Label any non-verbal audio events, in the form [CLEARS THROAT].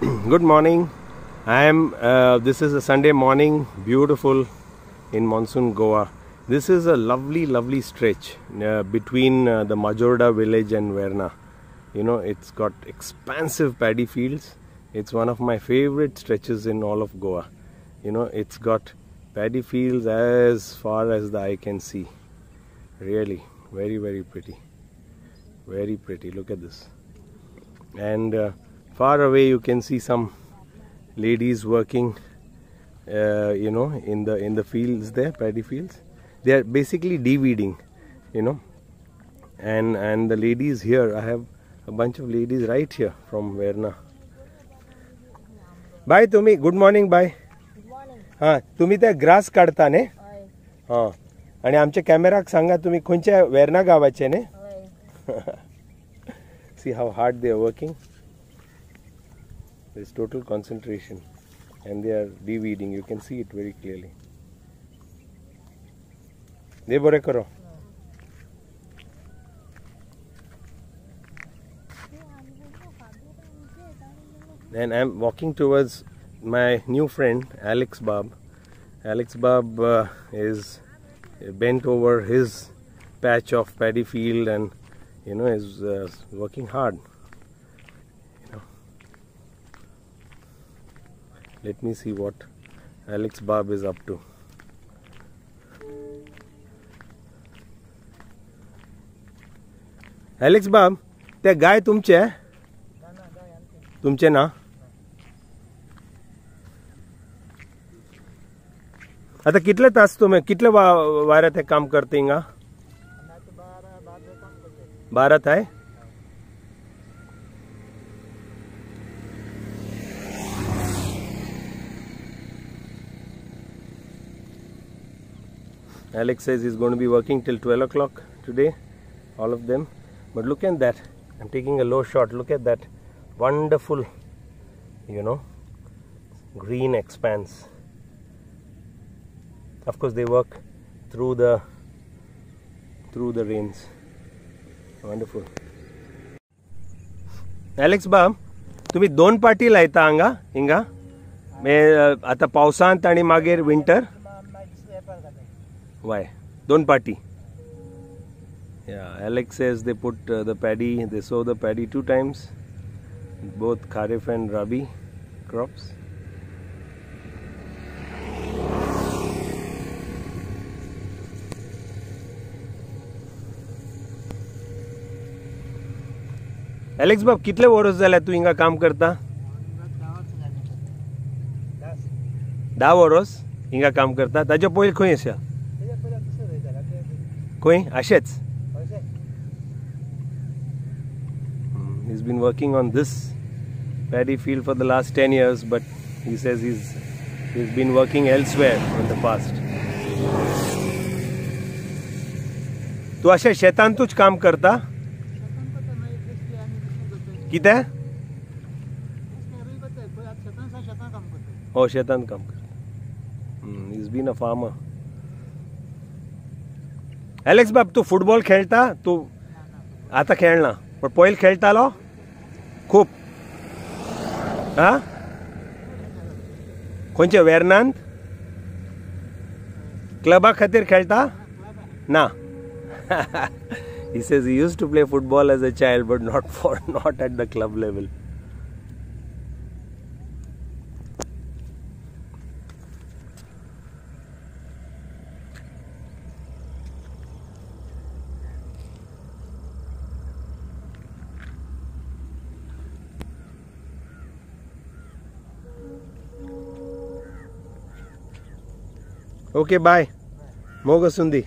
[CLEARS THROAT] Good morning. I am. Uh, this is a Sunday morning, beautiful in monsoon Goa. This is a lovely, lovely stretch uh, between uh, the Majorda village and Verna. You know, it's got expansive paddy fields. It's one of my favorite stretches in all of Goa. You know, it's got paddy fields as far as the eye can see. Really, very, very pretty. Very pretty. Look at this. And uh, far away, you can see some ladies working. Uh, you know, in the in the fields there, paddy fields. They are basically de-weeding. You know, and and the ladies here. I have a bunch of ladies right here from Verna. Bye तुम्ही good morning bye हां तुम्ही त्या grass काढता ने हय हां आणि आमच्या कॅमेराक सांगा तुम्ही खंयच्या वेर्ना गावाचे ने हय see how hard they are working there's total concentration and they are de-weeding you can see it very clearly दे बरे करो and I'm walking towards my new friend Alex Bab. Alex Bab uh, is bent over his patch of paddy field and you know is uh, working hard. Let me see what Alex Bab is up to. Alex Bab, त्या गाय तुमचे तुमचे ना? आता कितले तास तुम्ही कितले वाऱ्यात हे काम करते हिंगा बारात आहे? Alex says he's going to be working till 12 o'clock today, all of them. But look at that. I'm taking a low shot. Look at that wonderful, you know, green expanse. Of course, they work through the through the rains. Wonderful. Alex बाब तुम्ही दोन पाटी लायता हांगा हिंगा मे आता पावसांत आणि मागीर winter Why? Don't party. Yeah, Alex says they put uh, the paddy, they sow the paddy two times, both Kharif and Rabi crops. Alex बाब कितले वर्स जाल्या तू हिंगा काम करता धा वर्स हिंगा काम करता ताच्या पयलीं खंय आसा खंय अशेंच He's been working on this paddy field for the last 10 years, but he says he's he's been working elsewhere in the past. तू अशें शेतांतूच काम करता कितें हो शेतांत काम करता is been a farmer Alex बाब तू फुटबॉल खेळता? तू आता खेळणार. पण पहिले खेळता लो खूप. हां? खंयच्या वेर्नांत क्लबा खातीर खेळता? ना. He says used to play football as a child but not for not at the club level okay bye మోగసుంది